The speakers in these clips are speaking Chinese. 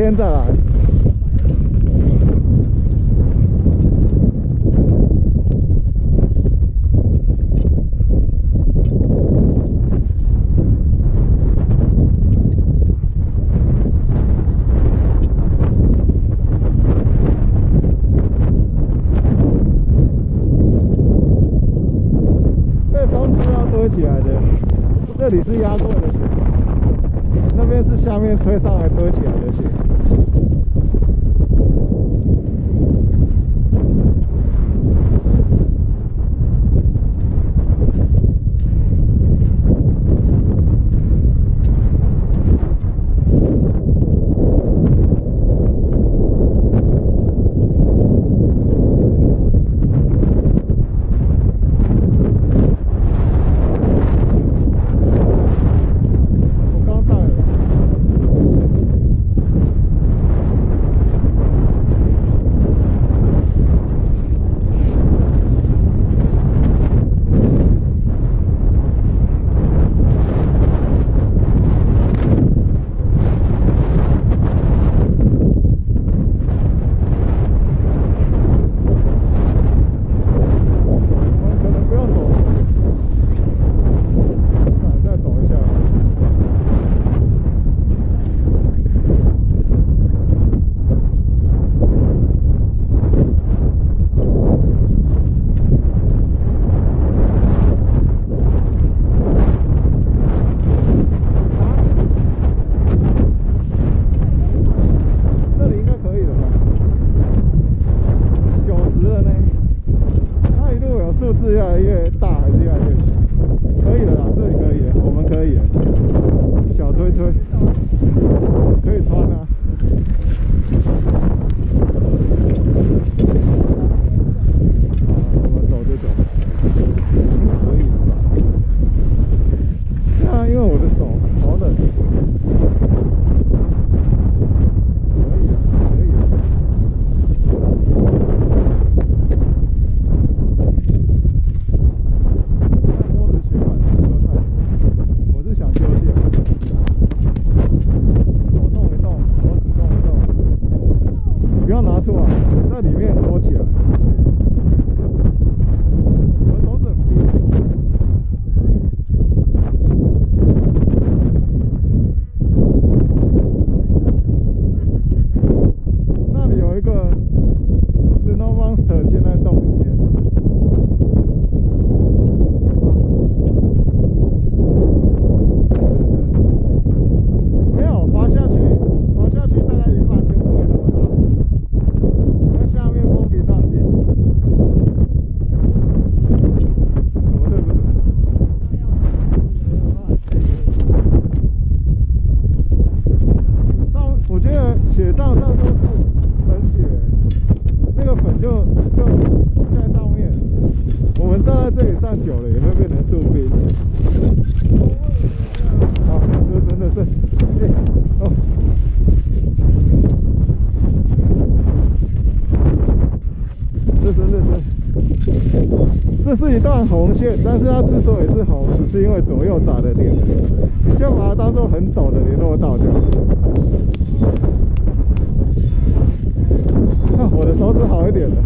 天在哪但是它之所以是红只是因为左右窄了点就把它当做很陡的联络道这样。我的手指好一点了。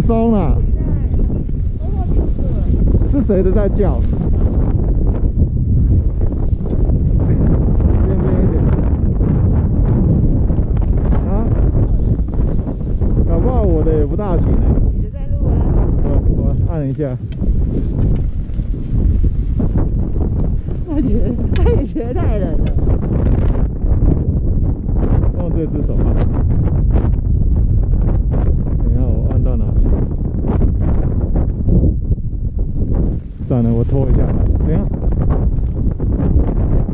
很松啊。是谁的在叫？边边一点。啊？搞不好我的也不大行呢。你的在录啊？我我按一下。我觉得他也觉得太冷了。用这只手按。等一下我按到哪去？算了，我拖一下吧。等一下。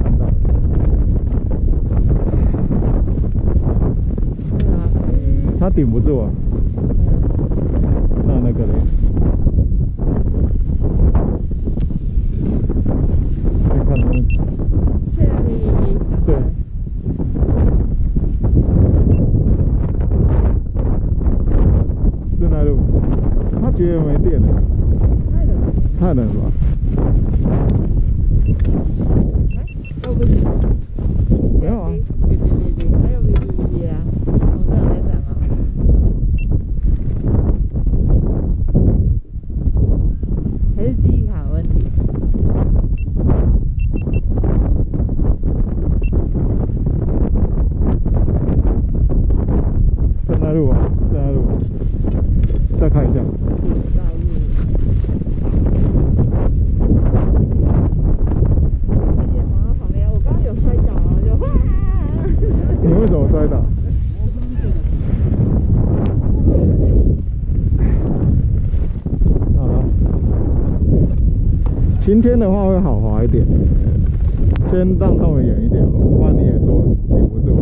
按到。它顶不住啊。那那个嘞？先看能不能现在哔哔哔。对。正在录，他觉得没电了，太冷了。太冷了吧？哦，不是。没有啊哔哔哔哔，还有哔哔哔哔啊！红灯有在闪吗？还是记忆卡有问题？正在录啊，正在录，再看一下。大陆。而且跑到旁边，我刚刚有摔倒，然后就哇！你为什么摔倒？好了，晴天的话会好滑一点，先让他们远一点吧，不然你也说顶不住。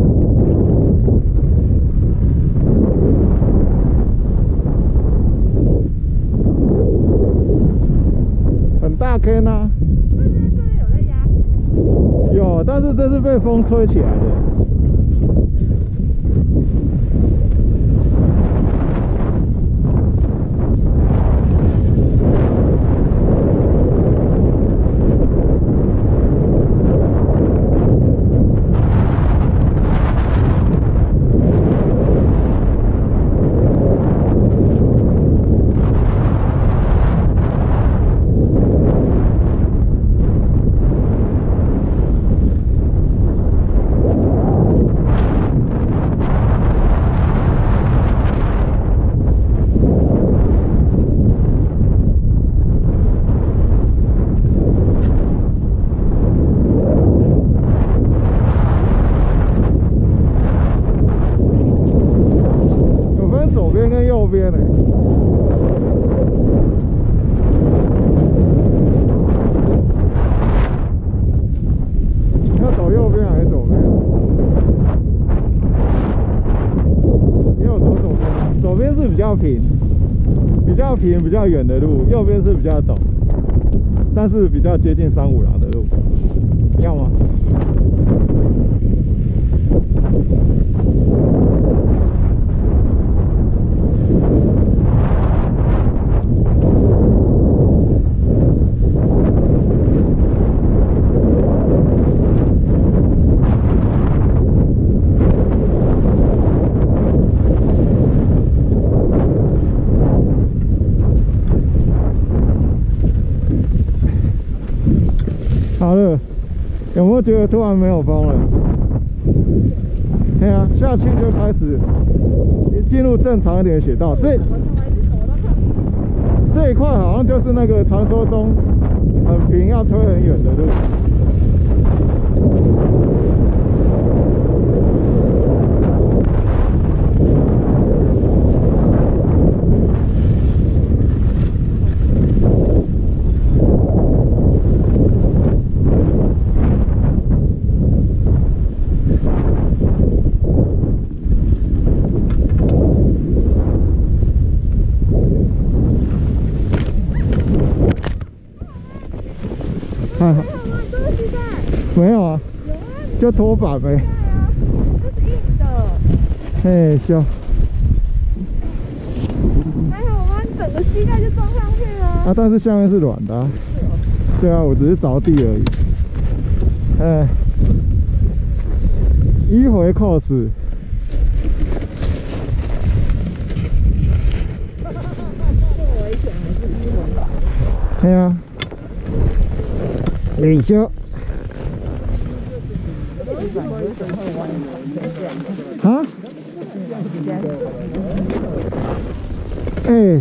很大坑啊，这边这边有在压，有，但是这是被风吹起来的。有分左边跟右边呢、你要走右边还是左边？也有走左边啊，左边是比较平，比平、比较远的路，右边是比较陡，但是比较接近三五郎的路，要吗？好了，就突然没有风了？对啊，下去就开始进入正常一点的雪道。这。这一块好像就是那个传说中很平要推很远的路。还好有吗？这个膝盖没有啊，有啊，就拖把呗。对啊，这是硬的。嘿，笑。还好吗？你整个膝盖就撞上去了。啊，但是下面是软的、啊。对啊，我只是着地而已。哎，迂回 cos。系啊，领袖。啊？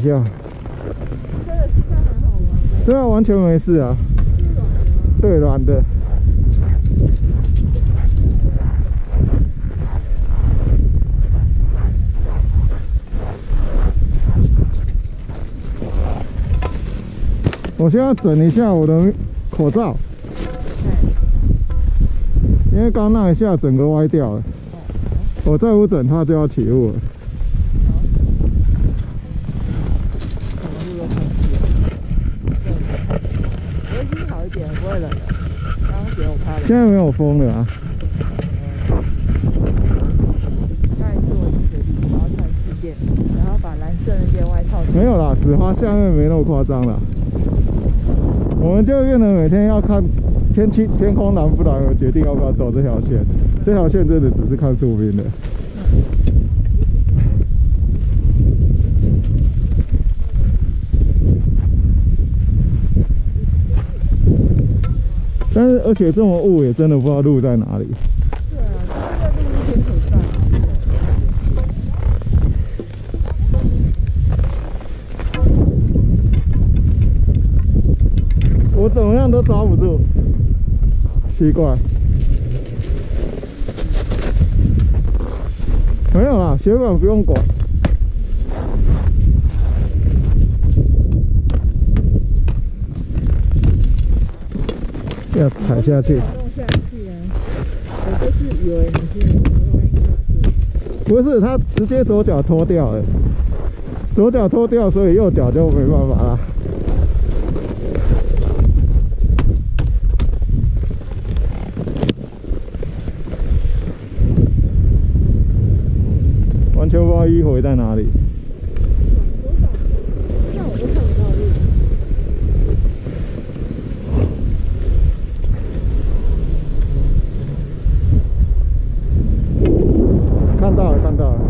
哎，行。对啊，完全没事啊。对，软的。我先要整一下我的口罩，因为刚那一下整个歪掉了，我再不整它就要起雾了。好一点，不会冷了。刚刚觉得我怕冷。现在没有风了啊。刚才是我决定，我要穿四件，然后把蓝色那件外套。没有啦，紫花下面没那么夸张啦。我们就变得每天要看天气、天空蓝不蓝，我决定要不要走这条线。这条线真的只是看树冰的。但是，而且这么雾，也真的不知道路在哪里。我怎么样都抓不住，奇怪。没有啦，血管不用管。要踩下去。不是，他直接左脚脱掉了，左脚脱掉，所以右脚就没办法了。完全不知道迂回在哪里。那我都看不到路。看到了，看到了。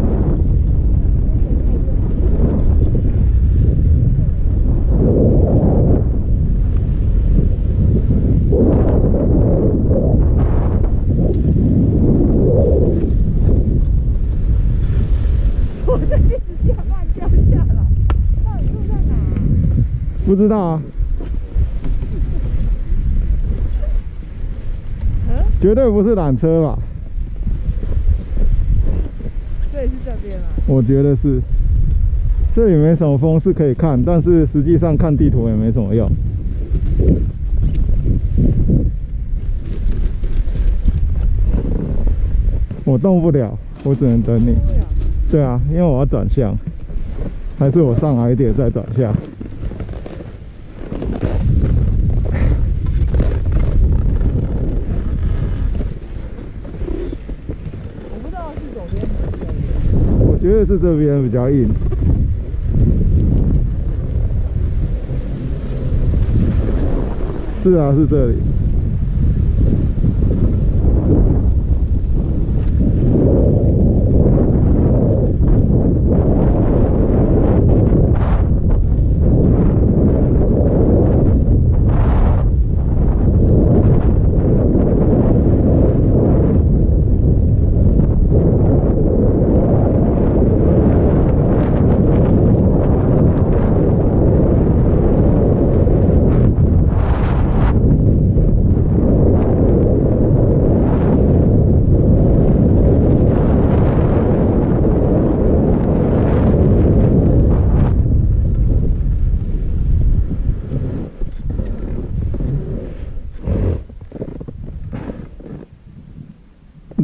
我这一直掉慢掉下来，到底路在哪？不知道啊，嗯，绝对不是缆车吧？这里是这边啊？我觉得是。这里没什么风是可以看，但是实际上看地图也没什么用。我动不了，我只能等你。对啊，因为我要转向，还是我上来一点再转向。我不知道是左边还是右是这边比较硬。是啊，是这里。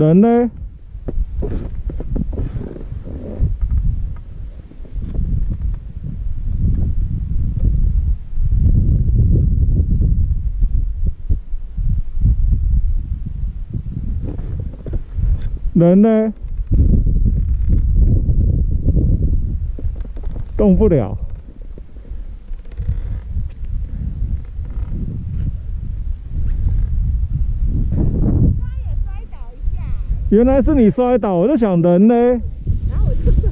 人呢？人呢？动不了。原来是你摔倒，我就想人呢。然后我就摔。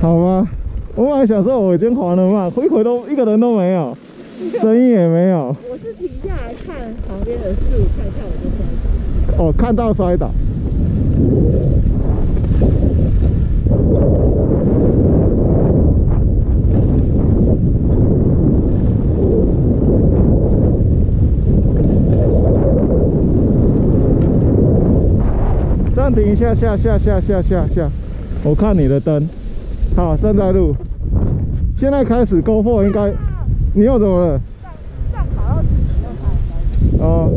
好吧，我本来想说我已经滑了嘛，回回都一个人都没有。声音也没有。我是停下来看旁边的树，看一下我就摔倒。哦，看到摔倒。停一下，下下下下下下，我看你的灯。好，正在录。现在开始勾货，应该你又怎么了？上跑到自己又开哦。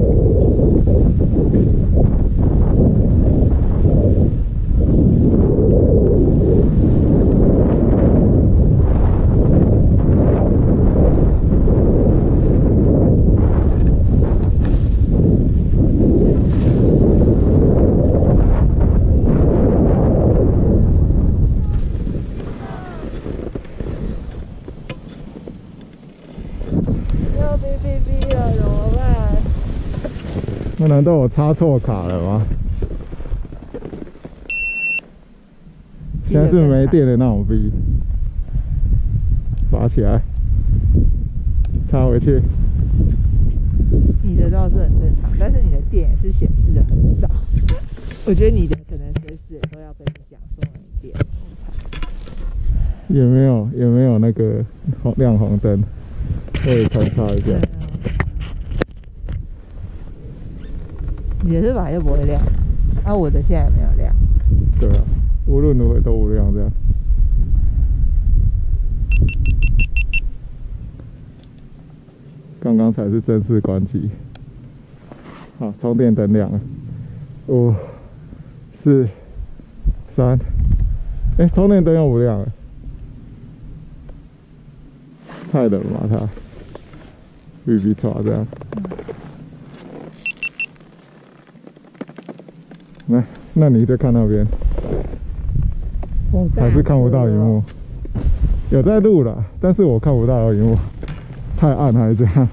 又哔哔哔了，怎么办？那难道我插错卡了吗？现在是没电的那种逼拔起来，插回去。你的倒是很正常，但是你的电也是显示的很少。我觉得你的可能随时也都要跟你讲说没电，也没有也没有那个红亮红灯，可以穿插一下对。啊。你的是本来就不会亮，啊，我的现在也没有亮。对啊，无论如何都无亮这样。刚刚才是正式关机。好，充电灯亮了。五、四、三，哎，充电灯又不亮了，太冷了吧它？比比抓这样。那你就看那边。还是看不到荧幕，有在录了，但是我看不到荧幕，太暗还是这样。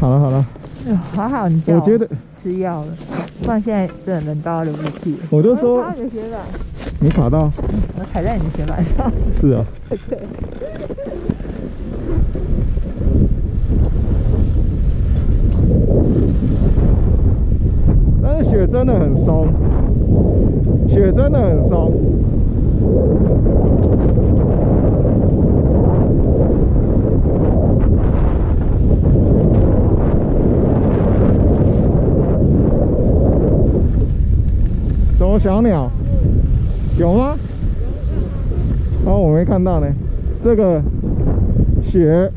好了好了，哎呦，还好你叫我觉得吃药了，不然现在真的冷到流鼻涕。我就说你的雪板，你卡到，我踩在你的雪板上。是啊，对。但是雪真的很松，雪真的很松。什么小鸟？有吗？哦，我没看到呢。这个雪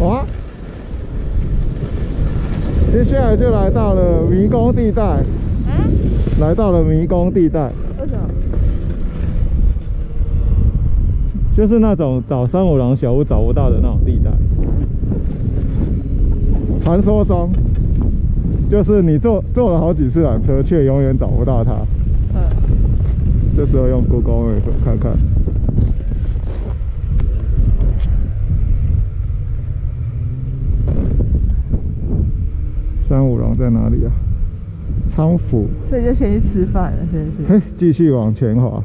哇！接下来就来到了迷宫地带，啊？来到了迷宫地带，为什么？就是那种找三五郎小屋找不到的那种地带。传说中，就是你坐坐了好几次缆车，却永远找不到它。嗯。这时候用 Google Map 看看。三五郎在哪里啊？仓府。所以就先去吃饭了，是不是？嘿，继续往前滑，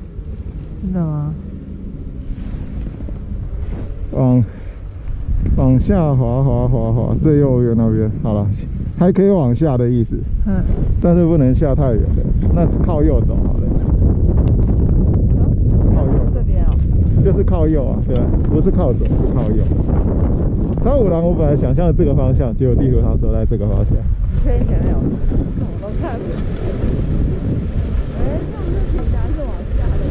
真的吗？往往下滑滑滑滑，最右边那边好了，还可以往下的意思，嗯。但是不能下太远的，那靠右走好了，靠右这边哦。就是靠右啊，对？不是靠左，是靠右。三五郎，我本来想象这个方向，结果地图上说在这个方向。你确定前面有？什么都看不见。哎，是不是平常是往下的？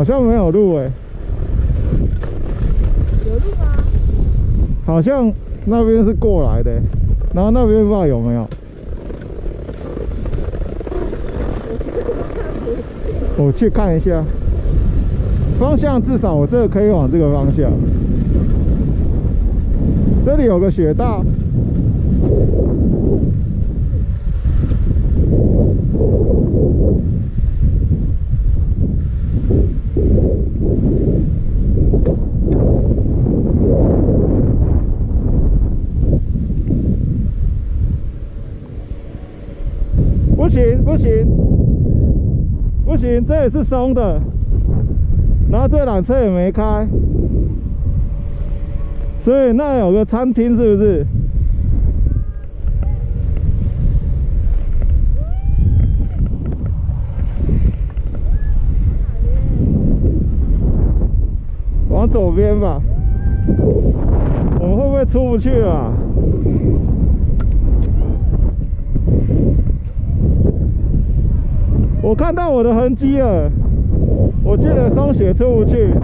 好像没有路哎、有路吗？好像那边是过来的欸、然后那边不知道有没有。我去看一下，方向至少我这个可以往这个方向。这里有个雪道。不行不行不行，这也是松的，然后这缆车也没开，所以那有个餐厅是不是？往左边吧，我们会不会出不去啊？我看到我的痕迹了，我记得松雪出不去。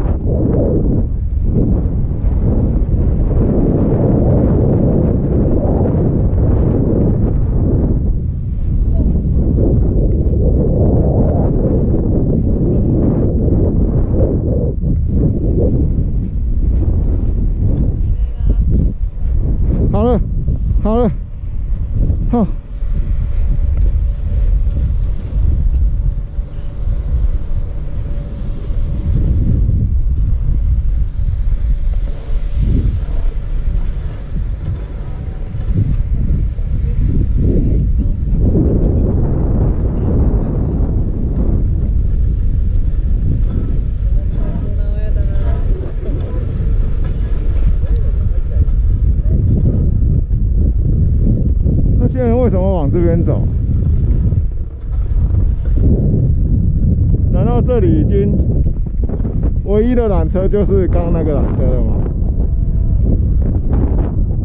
好了，好了，好。那些人为什么往这边走？难道这里已经唯一的缆车就是刚那个缆车了吗？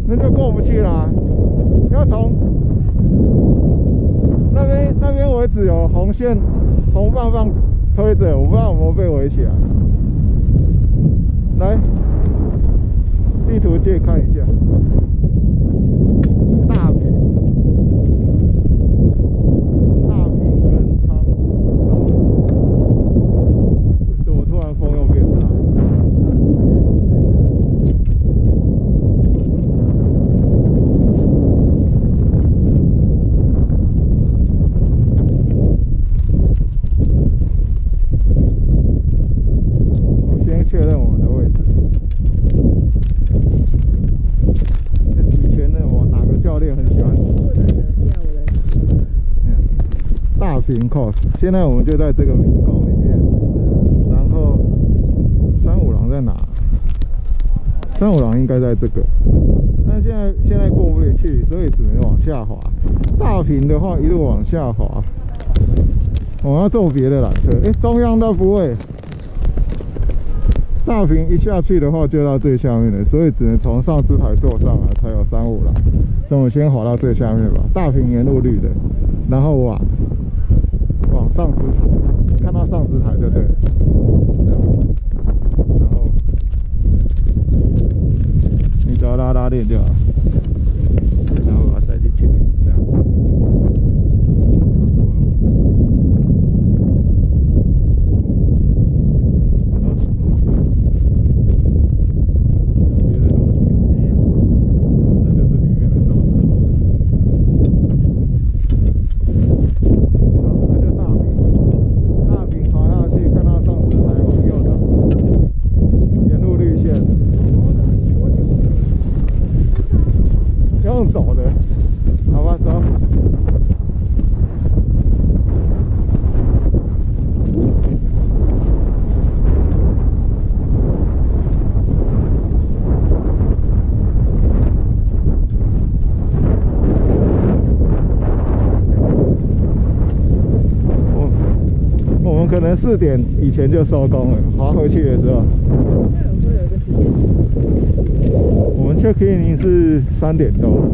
那就过不去啦，要从那边那边为止有红线红棒棒推着，我不知道有没有被围起来。来，地图借看一下。大坪，大坪跟仓库怎么突然风又变大？我先确认我们的位置。这几圈呢，我哪个教练很喜欢？大坪 cos，现在我们就在这个迷宫里面。然后三五郎在哪？三五郎应该在这个，但现在现在过不去，所以只能往下滑。大坪的话一路往下滑，我要坐别的缆车。哎，中央都不会。大坪一下去的话就到最下面了，所以只能从上支台坐上来才有三五了。所以我先滑到最下面吧。大坪沿路绿的，然后往上石台，看到上石台对。不对然后你只要拉拉链就好，然后把它塞进去，这样。看到什么东西？别的东西没有，那就是里面的造成。好，那就大饼，大饼滑下去，看到上石台往右走，沿路绿线，用走的，好吧，走。我我们可能四点以前就收工了，划回去的时候，我们 check in 是三点多。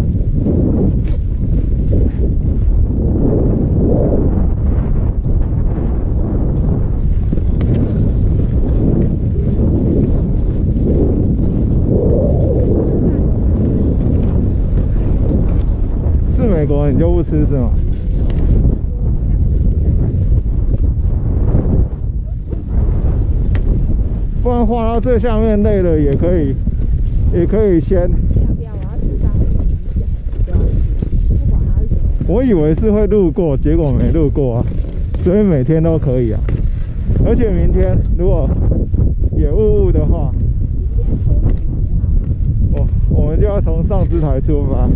是美国你就不吃是吗？不然画到这下面累了也可以也可以先我以为是会路过，结果没路过啊，所以每天都可以啊，而且明天如果也雾雾的话，哦，我们就要从上支台出发。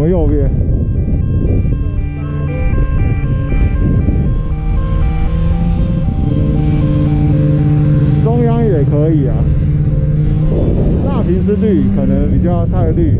我右边？中央也可以啊。那平时绿，可能比较太绿。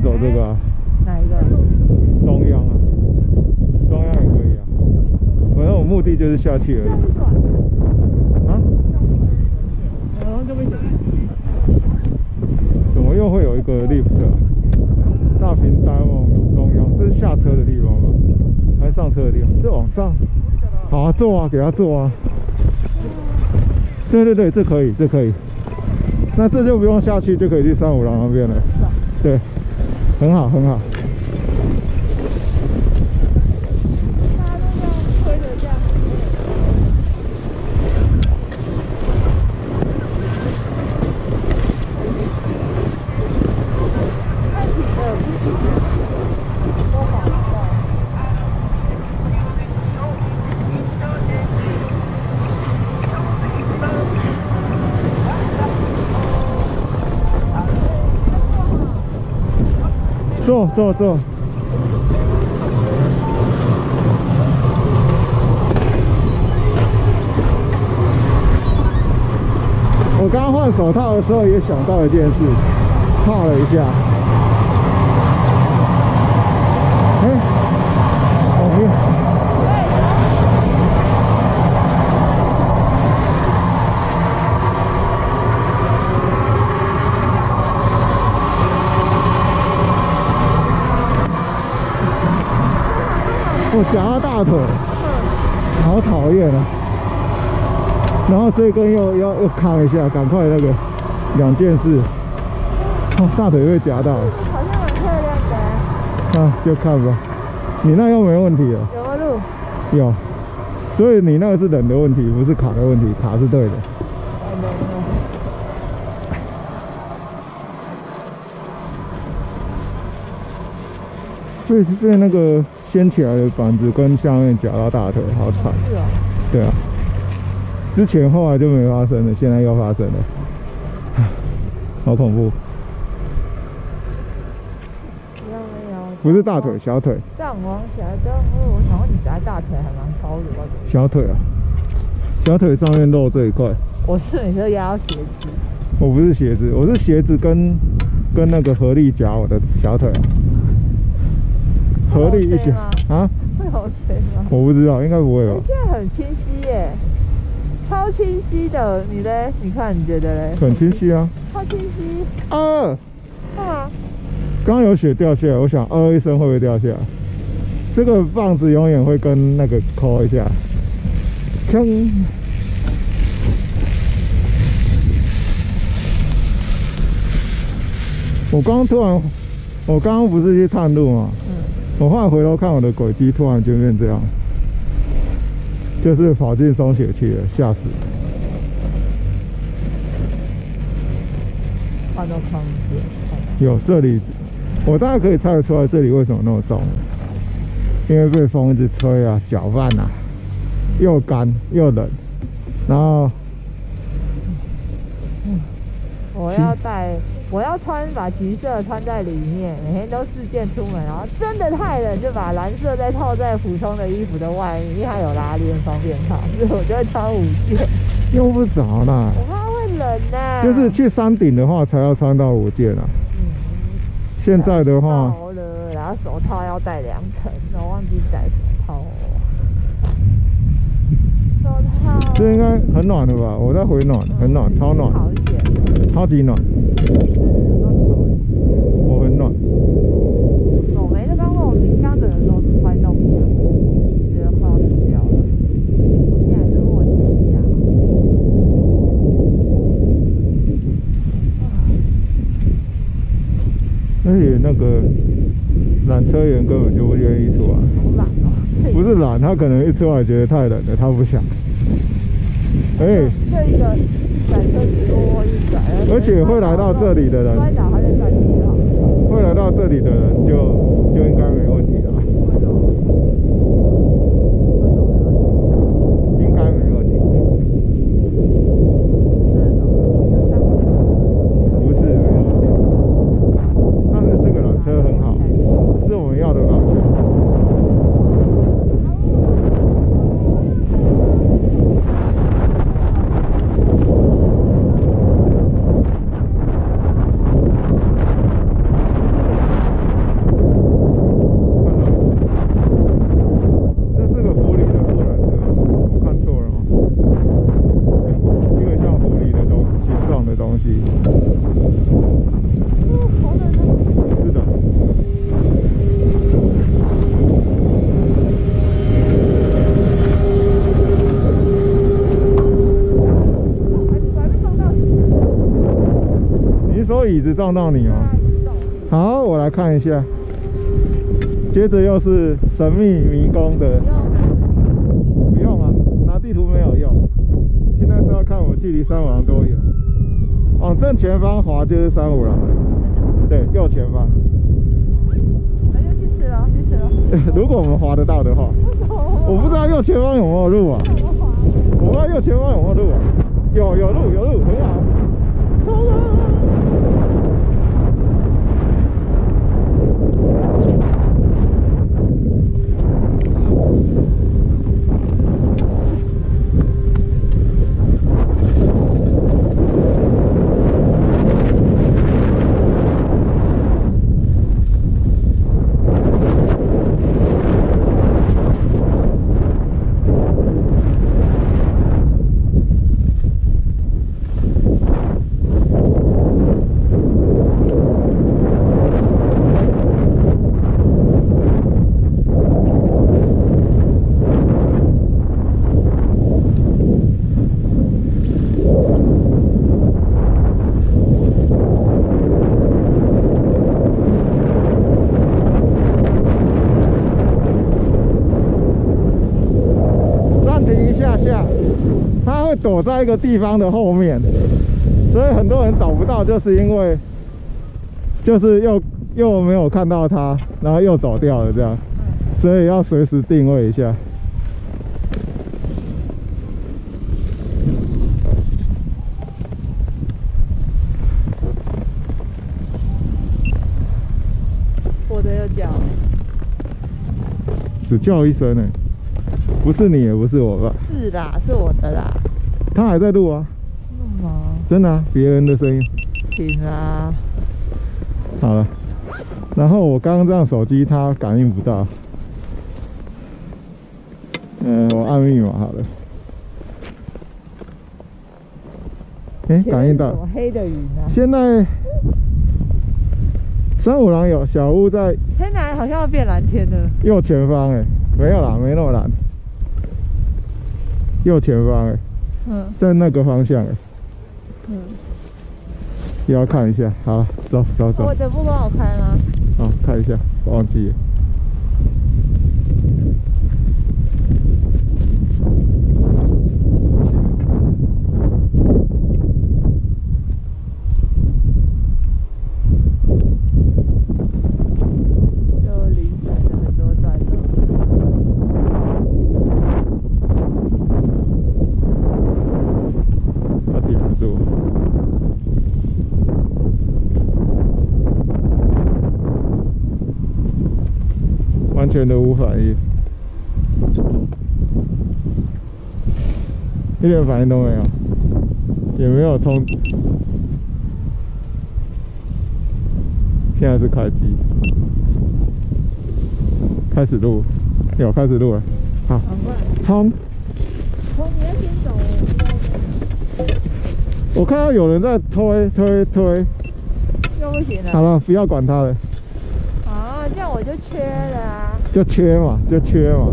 走这个啊，哪一个？中央啊，中央也可以啊。反正我目的就是下去而已。啊？怎么又会有一个 lift？啊大屏单往中央，这是下车的地方吗？还是上车的地方？这往上。好啊，坐啊，给他坐啊。对对对，这可以，这可以。那这就不用下去，就可以去三五郎那边了。对，很好，很好。坐坐坐。我刚刚换手套的时候也想到一件事，差了一下。哎，哦，没有。我夹到大腿，好讨厌啊！然后这根又要又扛一下，赶快那个两件事，哦，大腿被夹到了好像很漂亮的，啊，就看吧。你那又没问题了，有路？有，所以你那个是冷的问题，不是卡的问题，卡是对的。被被那个掀起来的板子跟下面夹到大腿，好惨。是啊，对啊，之前后来就没发生了，现在又发生了。好恐怖！不是大腿，小腿，藏王峡中路，我想问你，咱大腿还蛮高的，我觉得。小腿啊，小腿上面肉这一块。我是每次都压到鞋子，我不是鞋子，我是鞋子跟跟那个合力夹我的小腿啊，合力一夹会有吹吗啊，会有吹吗？我不知道，应该不会吧？现在很清晰耶，超清晰的。你嘞？你看，你觉得嘞？很清晰啊。超清晰。啊，干嘛？刚刚有雪掉下来，我想呃一声会不会掉下来？这个棒子永远会跟那个抠一下，锵。我刚刚突然，我刚刚不是去探路嘛？嗯，我后来回头看我的轨迹，突然就变这样，就是跑进松雪区了，吓死！换到康子。有这里，我大概可以猜得出来这里为什么那么重，因为被风一直吹啊，搅拌啊，又干又冷，然后我要带，我要穿把橘色穿在里面，每天都四件出门，然后真的太冷就把蓝色再套在普通的衣服的外面，因为它有拉链方便套，所以我就会穿五件。用不着啦。我怕会冷呐、就是去山顶的话才要穿到五件啊，嗯，现在的话，到了，然后手套要戴两层，我忘记戴手套哦。手套。这应该很暖的吧？我在回暖，很暖，超暖，超级暖，我很暖。我没在刚问我们刚整的时候是快冻僵，觉得快要死掉了。我现在还是握拳一下。而且那个缆车员根本就不愿意出来。好懒哦，所以不是懒，他可能一出来觉得太冷了，他不想。哎、这一个缆车多一载，而且会来到这里的人。会来到这里的人就就应该没问题了，为什么？为什么没问题？应该没问题。这是什么？就三环不是没问题，但是这个缆车很好，是我们要的缆车。这是个狐狸的过缆车，我看错了吗？一个像狐狸的东形状的东西。好冷啊！是的。还还没撞到你。椅子撞到你哦？好，我来看一下。接着又是神秘迷宫的，不用啊，拿地图没有用。现在是要看我距离三五郎多远。往正前方滑就是三五郎了，对，右前方。那就去吃了，去吃了。如果我们滑得到的话，我不知道右前方有没有路啊。我不知道右前方有没有路啊？有有路有路，很好。冲啊！会躲在一个地方的后面。所以很多人找不到就是因为就是又又没有看到他然后又走掉了这样。所以要随时定位一下。我的右脚只叫一声呢。不是你也不是我吧？是啦是我的啦。他还在录啊，录吗真的啊，别人的声音。停啊！好了，然后我刚刚这样手机它感应不到，嗯，我按密码好了。哎，感应到什。么黑的云啊？现在三五郎有小屋在天南好像要变蓝天了。右前方，哎，没有啦，没那么蓝。右前方，哎，嗯在那个方向，哎，嗯。也要看一下。好，走走走我，的不帮我开吗？好看一下，忘记了。就凌晨的很多段落。他顶不住。完全的无反应，一点反应都没有，也没有冲。现在是开机，开始录，有开始录了，好，冲！你要先走，我看到有人在推推推，又不行好了。不要管他了。啊，这样我就。就缺嘛，就缺嘛。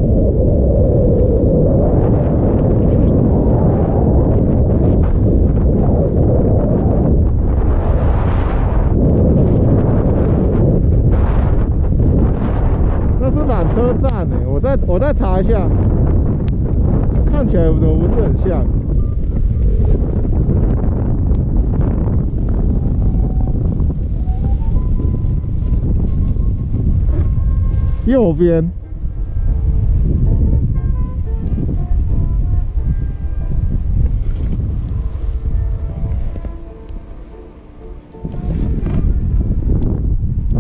那是缆车站呢，我再我再查一下，看起来怎么不是很像？右边。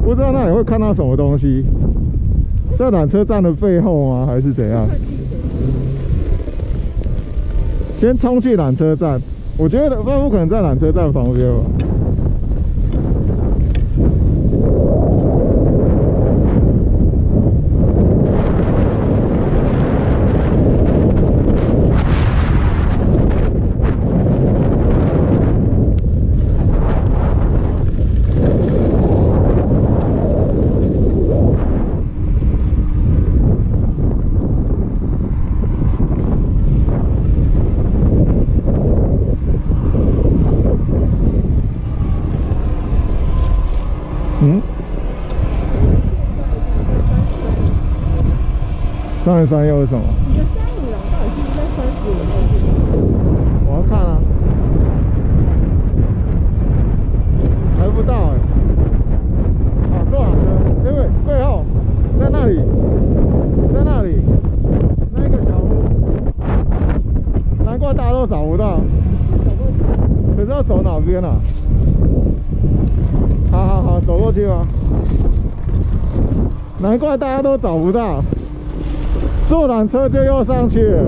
不知道那里会看到什么东西，在缆车站的背后吗？还是怎样？先冲去缆车站，我觉得不不可能在缆车站旁边。吧。三十三又是什么？你的三五郎到底是不是在三十五还是？我要看啊，还不到哎、啊，坐缆车，对不对？背后，在那里，在那里，那个小屋，难怪大家都找不到。可是要走哪边啊？好好好，走过去吧。难怪大家都找不到，坐缆车就又上去了。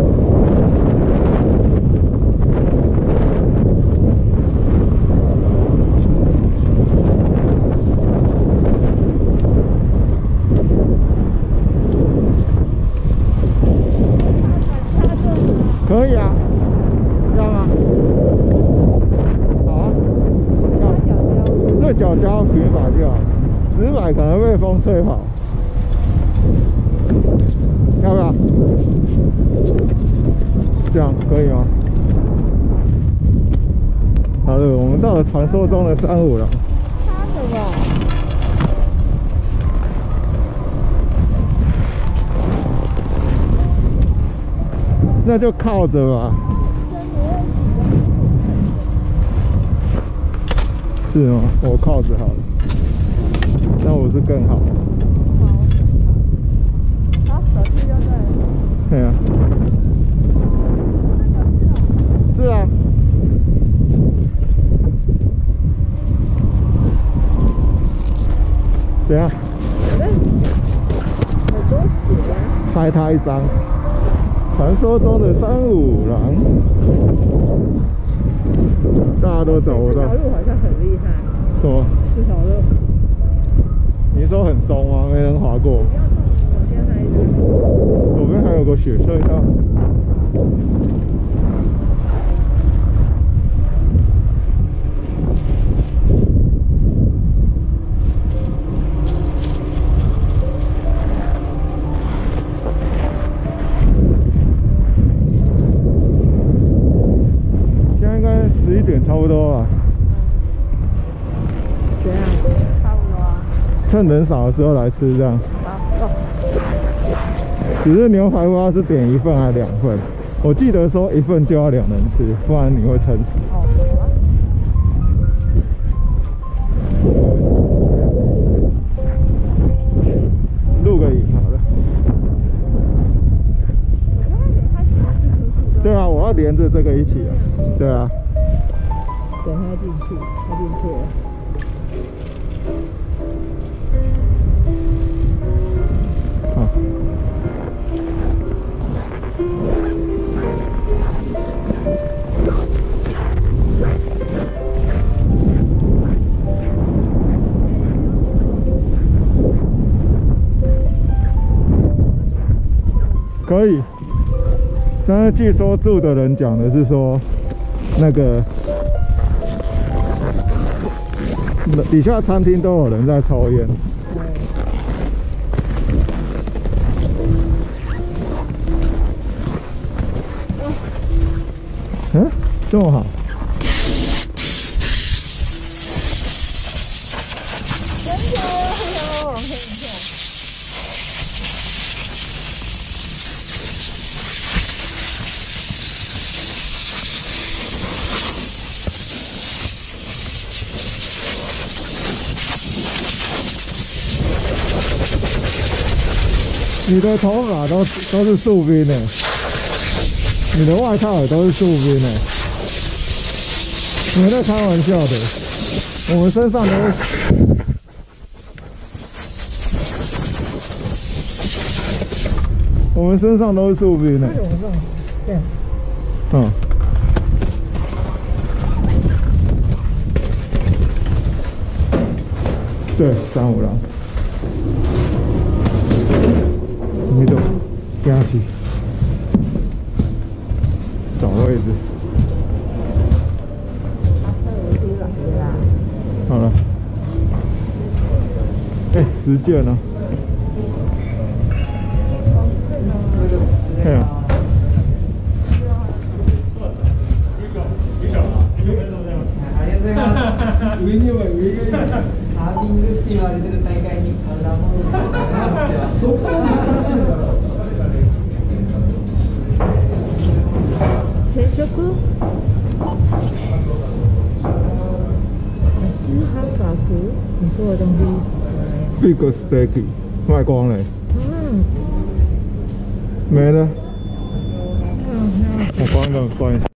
可以啊，要吗？好啊，要这脚胶平摆就好，直摆可能被风吹跑。要不要？这样可以吗？好了，我们到了传说中的三五了。他什么？那就靠着吧。是吗？我靠着好了，那我是更。好，手机就对了。对啊，是啊。怎样？很多血啊！拍他一张。传说中的三五郎，大家都找不到。这条路好像很厉害，什么？这条路。你说很松吗？没人滑过。左边还有个雪隧道。现在应该十一点差不多吧？怎样？差不多啊。趁人少的时候来吃，这样。只是牛排不知道是点一份还是两份，我记得说一份就要两人吃，不然你会撑死。录个影好了。对啊，我要连着这个一起啊。对啊，等他进去，他进去了。可以，但是据说住的人讲的是说，那个底下餐厅都有人在抽烟。嗯，这么好。你的头发都都是树冰的，你的外套也都是树冰的。你们在开玩笑的，我们身上都是。我们身上都是树冰呢。为什么这种？对。嗯。对，三五郎。你走，下去，找位置。好了。哎、十件怎么样？big steak，卖光了，嗯，没了。